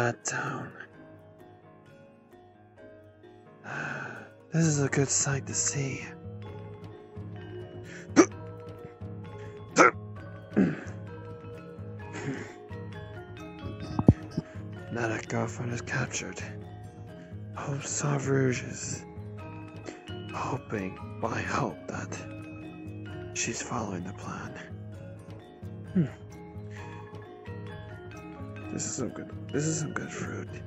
bad town. This is a good sight to see. now that girlfriend is captured, Hope Sauve Rouge is hoping, well, I hope that she's following the plan. Hmm. This is some good. This is some good fruit.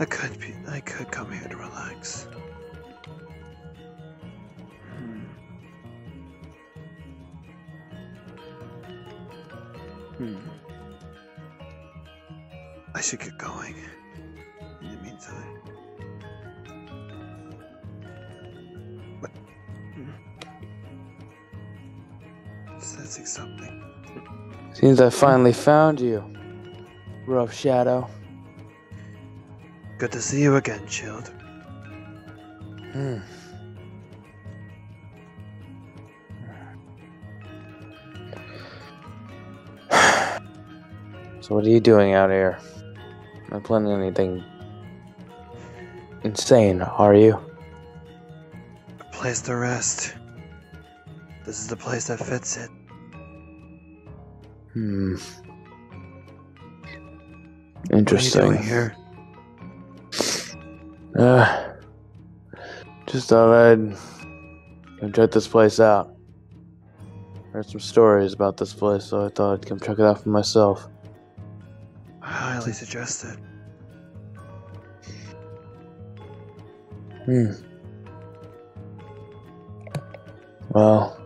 I could be. I could come here to relax. Hmm. Hmm. I should get going. Seems I finally found you. Ruv Shadow. Good to see you again, Chilled. Hmm. So what are you doing out here? Not planning anything insane, are you? A place to rest. This is the place that fits it. Hmm. What are you Interesting. doing here? Uh, just thought I'd come check this place out. Heard some stories about this place, so I thought I'd come check it out for myself. I highly suggest it. Hmm. Well,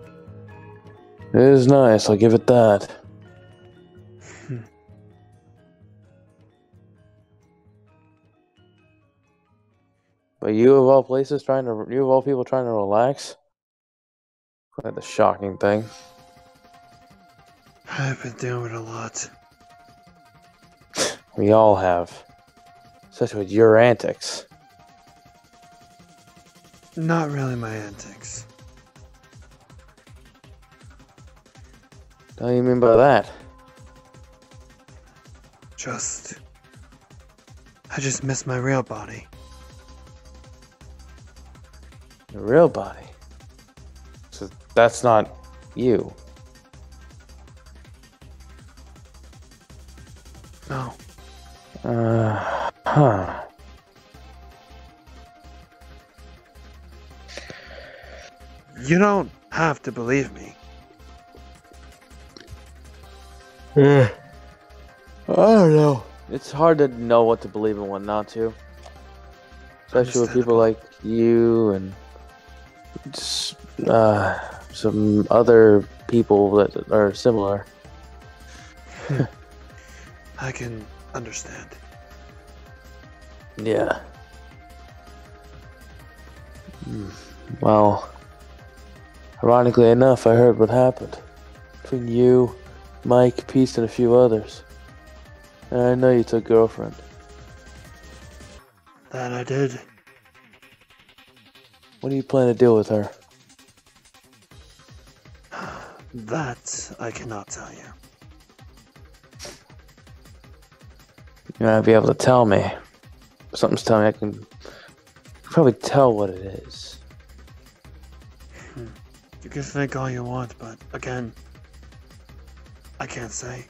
it is nice, I'll give it that. You of all places trying to you of all people trying to relax? Quite the shocking thing. I've been doing it a lot. We all have. Such with your antics. Not really my antics. What do you mean by that? Just. I just miss my real body. Your real body. So that's not you. No. Uh, huh. You don't have to believe me. Yeah. I don't know. It's hard to know what to believe and what not to. Especially with people like you and just, uh, some other people that are similar. I can understand. Yeah. Hmm. Well, ironically enough, I heard what happened between you, Mike, Peace, and a few others. And I know you took girlfriend. That I did. What do you plan to do with her? That I cannot tell you. You might be able to tell me. Something's telling me I can probably tell what it is. You can think all you want, but again, I can't say.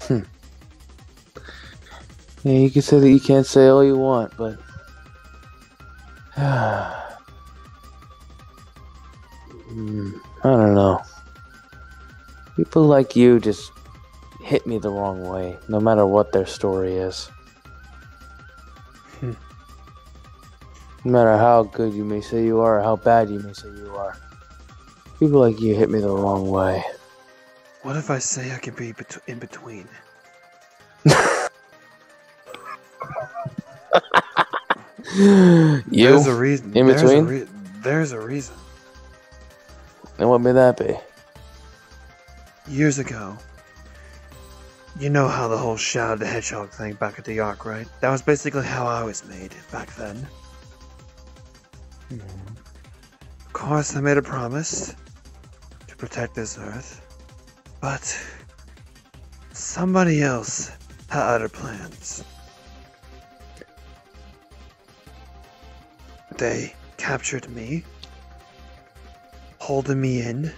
Hmm. Yeah, you can say that you can't say all you want, but. I don't know. People like you just hit me the wrong way, no matter what their story is. Hmm. no matter how good you may say you are, or how bad you may say you are. People like you hit me the wrong way. What if I say I can be bet- in between? you? There's a reason. In there's a between? re- there's a reason. And what may that be? Years ago, you know how the whole Shadow the Hedgehog thing back at the Ark, right? That was basically how I was made back then. Of course, I made a promise to protect this earth, but somebody else had other plans. They captured me, holding me in,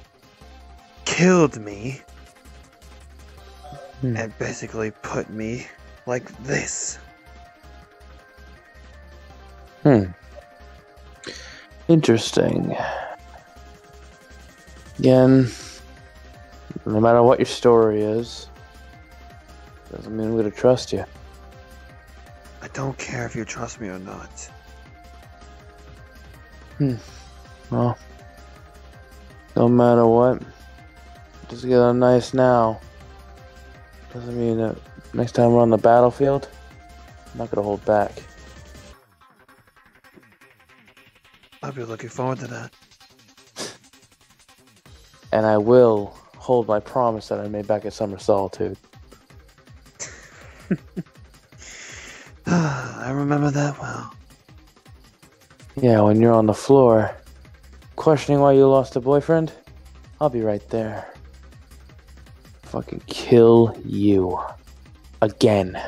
killed me, Hmm. and basically put me like this. Hmm. Interesting. Again, no matter what your story is, doesn't mean we're gonna trust you. I don't care if you trust me or not. Hmm. Well, no matter what, just get on nice now. Doesn't mean that next time we're on the battlefield, I'm not gonna hold back. I'll be looking forward to that. And I will hold my promise that I made back at Summer Solitude. I remember that well. Yeah, when you're on the floor, questioning why you lost a boyfriend, I'll be right there. Fucking kill you. Again.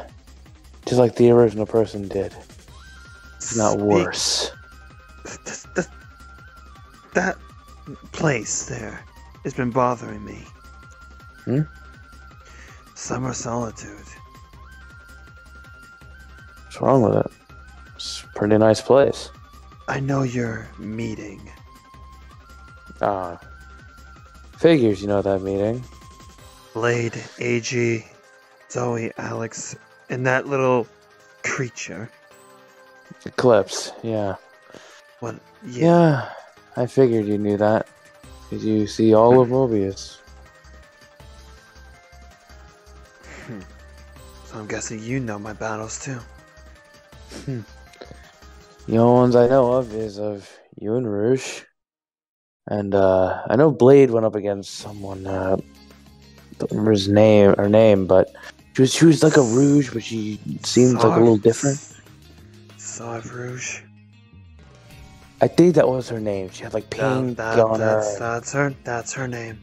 Just like the original person did. If not worse. Th- th- that place there has been bothering me. Hmm? Summer solitude. What's wrong with it? It's a pretty nice place. I know you're meeting. Ah. Figures, you know that meeting. Blade, AG, Zoe, Alex, and that little creature. Eclipse, yeah. What? Yeah. Yeah, I figured you knew that. Because you see all of Mobius. So I'm guessing you know my battles too. The only ones I know of is of you and Rouge. And uh, I know Blade went up against someone. Uh, don't remember his name her name, but she was she was like a Rouge, but she seems like a little different. Sauve Rouge. I think that was her name. She had like That- pink that- on her. that's, that's her. That's her name.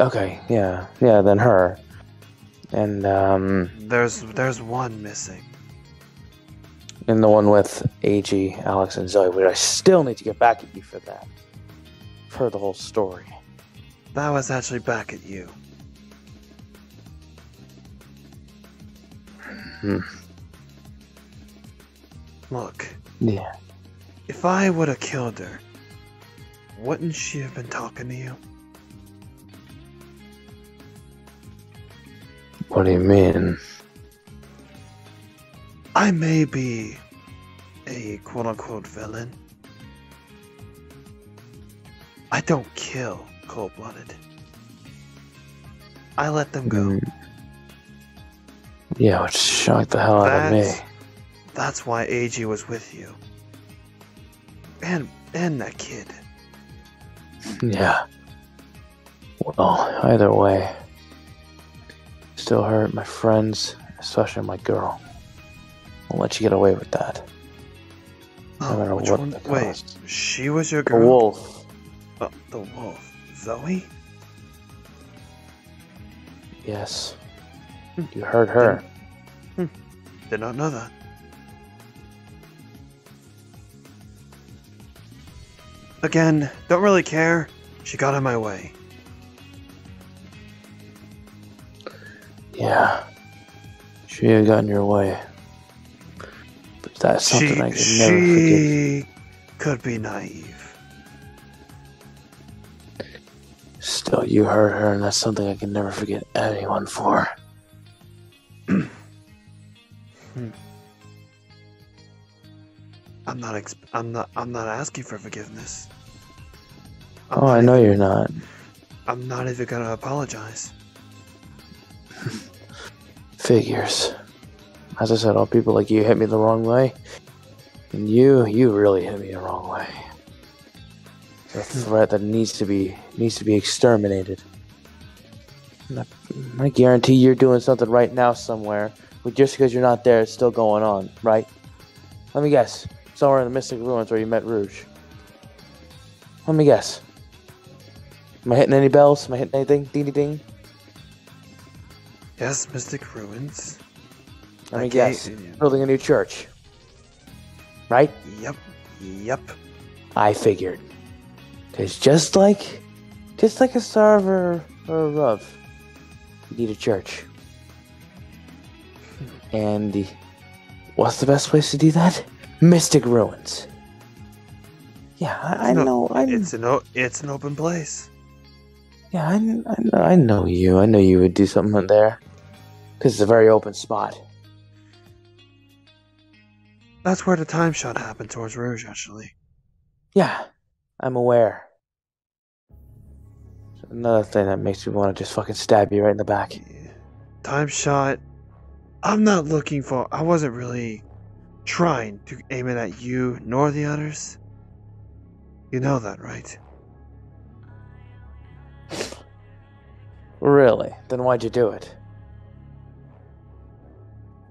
Okay, yeah, yeah, then her. And um, There's there's one missing. And the one with AG, Alex, and Zoe, I still need to get back at you for that. For the whole story. That was actually back at you. Hmm. Look, Yeah. if I would have killed her, wouldn't she have been talking to you? What do you mean? I may be a quote unquote villain. I don't kill cold blooded. I let them go. Mm. Yeah, which shocked the hell out of me. That's, that's why AG was with you. And and that kid. Yeah. Well, either way, still hurt my friends, especially my girl. I'll let you get away with that. Uh, no matter which what one? the Wait, cost. she was your girl? The wolf. Oh, the wolf. Zoe? Yes. Hmm. You heard her. Hmm. Did not know that. Again, don't really care. She got in my way. Yeah. She had gotten your way. That's something she I can never forgive. she could be naive. Still, you hurt her, and that's something I can never forget anyone for. I'm not. Exp- I'm not. I'm not asking for forgiveness. I'm Oh, I know even- you're not. I'm not even gonna apologize. Figures. As I said, all people like you hit me the wrong way. And you, you really hit me the wrong way. It's a threat that needs to be needs to be exterminated. I, I guarantee you're doing something right now somewhere, but just because you're not there, it's still going on, right? Let me guess. Somewhere in the Mystic Ruins where you met Rouge. Let me guess. Am I hitting any bells? Am I hitting anything? Ding ding ding. Yes, Mystic Ruins. Let me I guess. Building a new church. Right? Yep. Yep. I figured. Cause just like, just like a server or a Rav, you need a church. And the, what's the best place to do that? Mystic Ruins. Yeah, I, I No, know. I It's an o- it's an open place. yeah, I, I know. I know you. I know you would do something there. Cause it's a very open spot. That's where the time shot happened towards Rouge, actually. Yeah, I'm aware. Another thing that makes me want to just fucking stab you right in the back. Yeah. Time shot. I'm not looking for. I wasn't really trying to aim it at you nor the others. You know that, right? Really? Then why'd you do it?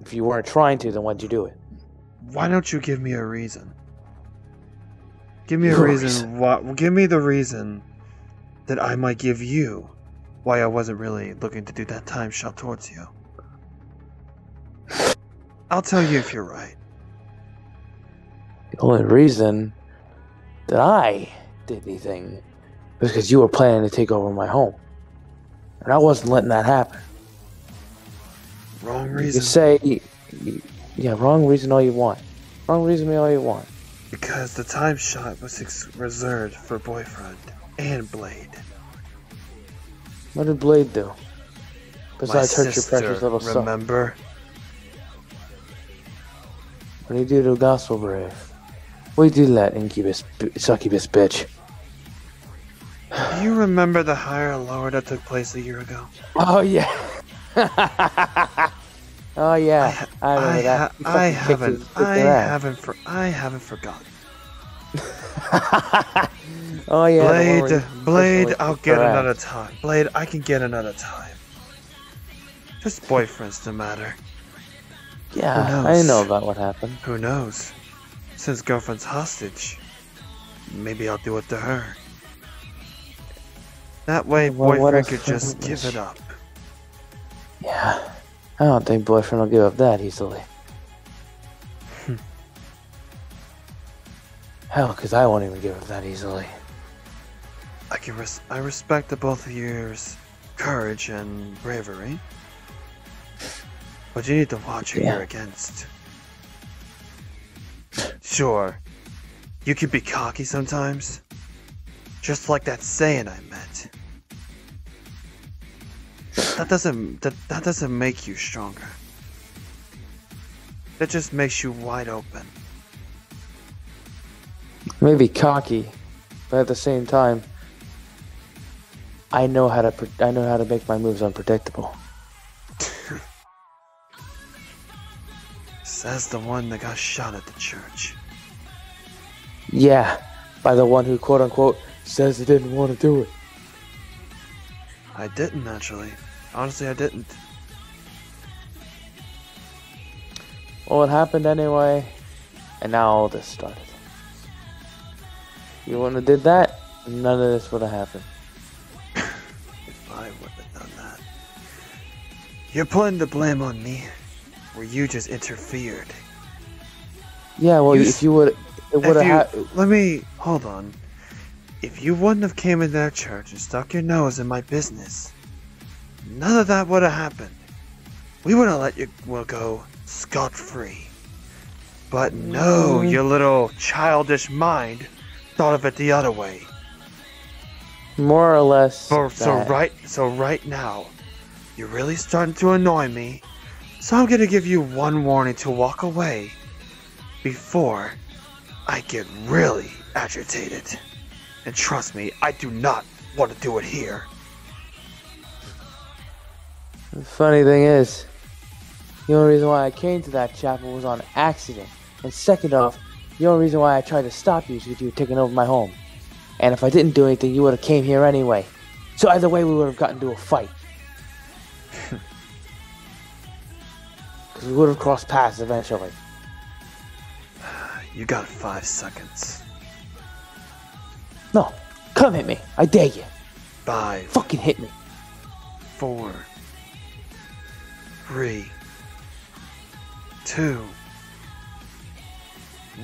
If you weren't trying to, then why'd you do it? Why don't you give me a reason? Give me a reason. reason. Why? Give me the reason that I might give you why I wasn't really looking to do that time shot towards you. I'll tell you if you're right. The only reason that I did anything was because you were planning to take over my home. And I wasn't letting that happen. Wrong reason. can say, yeah, wrong reason all you want. Wrong reason all you want. Because the time shot was ex- reserved for boyfriend and Blade. What did Blade do? My Besides hurt your precious little son. remember? What do you do to a gospel brave? What do you do to that incubus, b- succubus bitch? Do you remember the higher and lower that took place a year ago? Oh yeah. oh yeah. I, remember I, that. ha- I haven't. I haven't. For- I haven't forgotten. oh yeah. the one where Blade, Blade, I'll get ass. another time. Blade, I can get another time. Just boyfriends to matter. Yeah, I know about what happened. Who knows? Since girlfriend's hostage, maybe I'll do it to her. That way, Well, boyfriend could just give it up. Yeah. I don't think boyfriend will give up that easily. Hmm. Hell, because I won't even give up that easily. I can res- I respect the both of yours courage and bravery. But you need to watch who Yeah. you're against. Sure, you can be cocky sometimes. Just like that saying I met. That doesn't that, that doesn't make you stronger. That just makes you wide open. Maybe cocky, but at the same time, I know how to. Pre- I know how to make my moves unpredictable. Says the one that got shot at the church. Yeah, by the one who quote unquote says he didn't want to do it. I didn't actually. Honestly, I didn't. Well, it happened anyway, and now all this started. You wouldn't have did that, none of this would have happened. If I would have done that. You're putting the blame on me, where you just interfered. Yeah, well, You if you would, it would have. Ha- let me hold on. If you wouldn't have came in that church and stuck your nose in my business, none of that would have happened. We would have let you go scot free. But no, Mm. your little childish mind thought of it the other way. more or less. So, so right, so right now, you're really starting to annoy me. So I'm gonna give you one warning to walk away before I get really agitated. And trust me, I do not want to do it here. The funny thing is, the only reason why I came to that chapel was on accident. And second off, the only reason why I tried to stop you is because you were taking over my home. And if I didn't do anything, you would have came here anyway. So either way, we would have gotten into a fight. Because we would have crossed paths eventually. You got five seconds. No, come hit me. I dare you. Five. Fucking hit me. Four. Three. Two.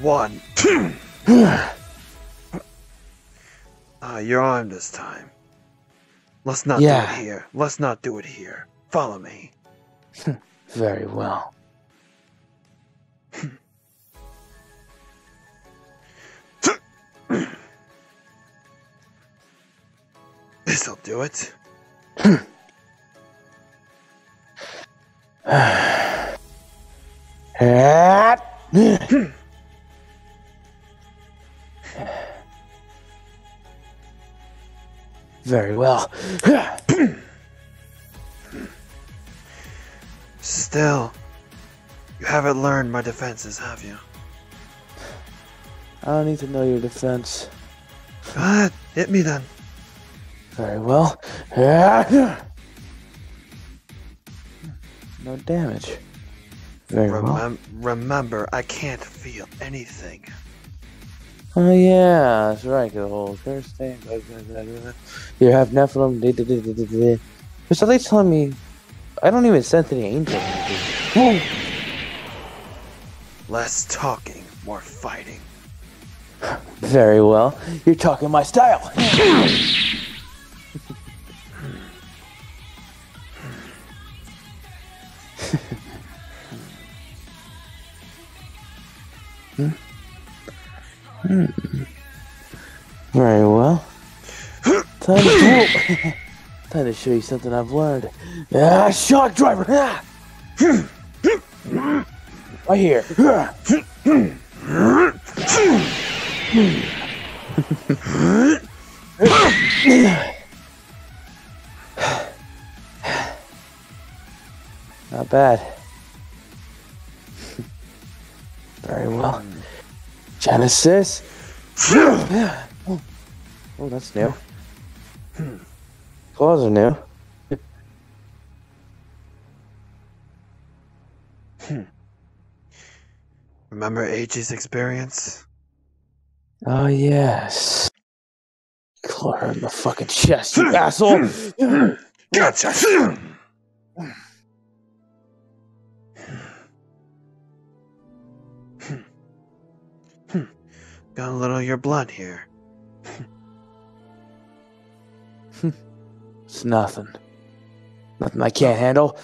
One. Ah, you're armed this time. Let's not Yeah. do it here. Let's not do it here. Follow me. Very well. This'll do it. Very well. Still, you haven't learned my defenses, have you? I don't need to know your defense. Go ahead, hit me then. Very well. No damage. Very well. Remember, I can't feel anything. Oh yeah, that's right. The whole curse thing. You have Nephilim. da- da- da- telling me I don't even sense any angel. Whoa. Less talking, more fighting. Very well. You're talking my style. Hmm. Very well. Time to, time to show you something I've learned. Ah, shock driver! Ah. Right here. Not bad. Genesis. oh, oh, that's new. Claws are new. Remember AG's experience? Oh yes. Claw her in the fucking chest, you asshole. Gotcha! Got a little of your blood here. It's nothing. Nothing I can't handle.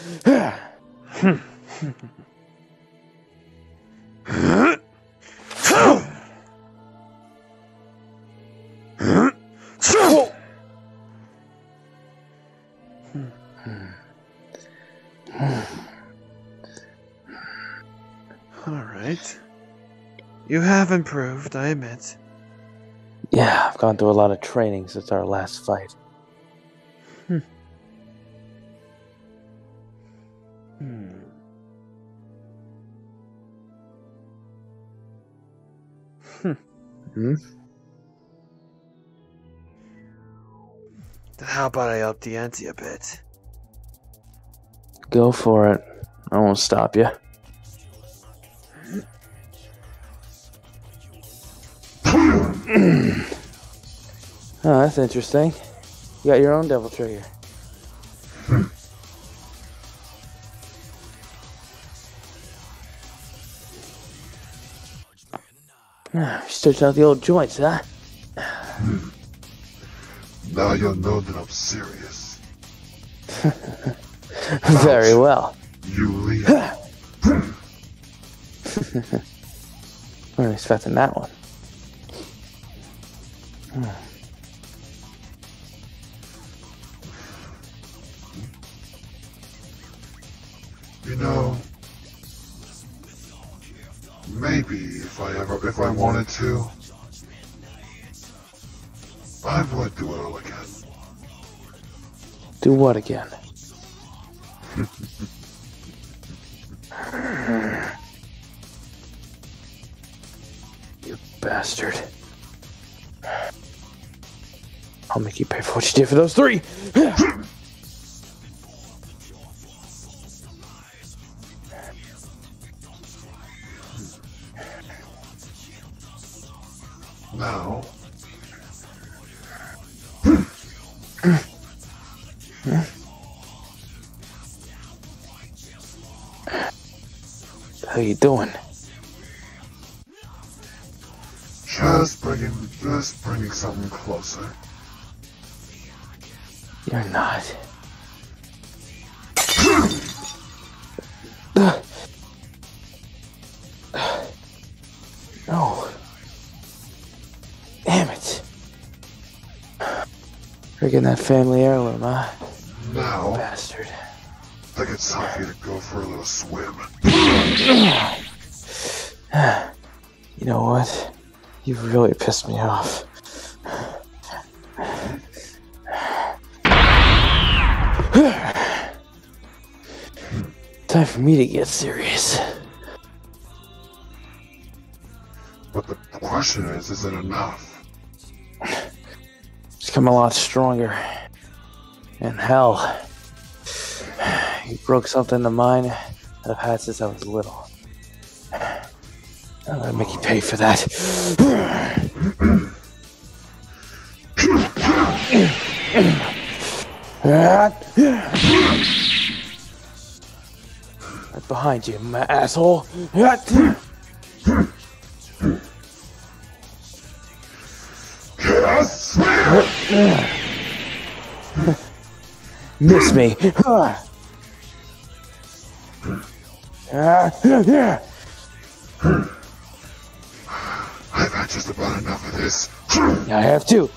Alright. You have improved, I admit. Yeah, I've gone through a lot of training since our last fight. Hmm. Hmm? Hmm. How about I up the ante a bit? Go for it. I won't stop you. oh, that's interesting. You got your own devil trigger. Ah, Stretch out the old joints, huh? Now you'll know that I'm serious. Very well. You leave. wasn't expecting that one. You know, maybe if I ever, if I wanted to, I would do it all again. Do what again? you bastard. I'll make you pay for what you did for those three. Now, How you doing? Just bringing, just bringing something closer. You're not. No. Damn it. Freaking that family heirloom, huh? Now, Bastard. I think it's time for you to go for a little swim. You know what? You've really pissed me off. Time for me to get serious. But the question is, is it enough? It's come a lot stronger. And hell, you broke something of mine that I've had since I was little. I'm gonna make you pay for that. behind you, my asshole. Miss me. I've had just about enough of this. I have to.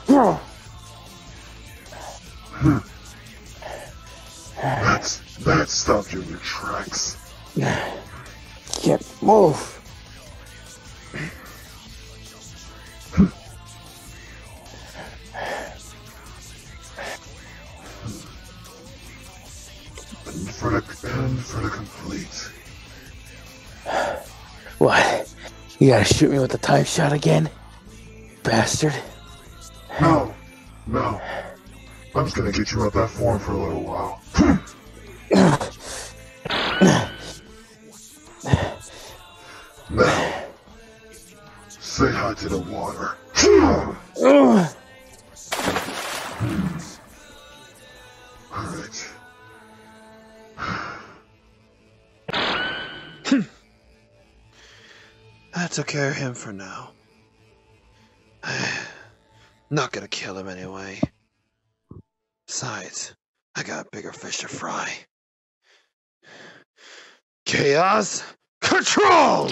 That's, that stopped you in your tracks. Can't move. And for the, and for the complete. What? You gotta shoot me with the time shot again? Bastard. No, no. I'm just gonna get you out that form for a little while. say hi to the water. Alright. I took care of him for now. Not gonna kill him anyway. Besides, I got bigger fish to fry. Chaos Control!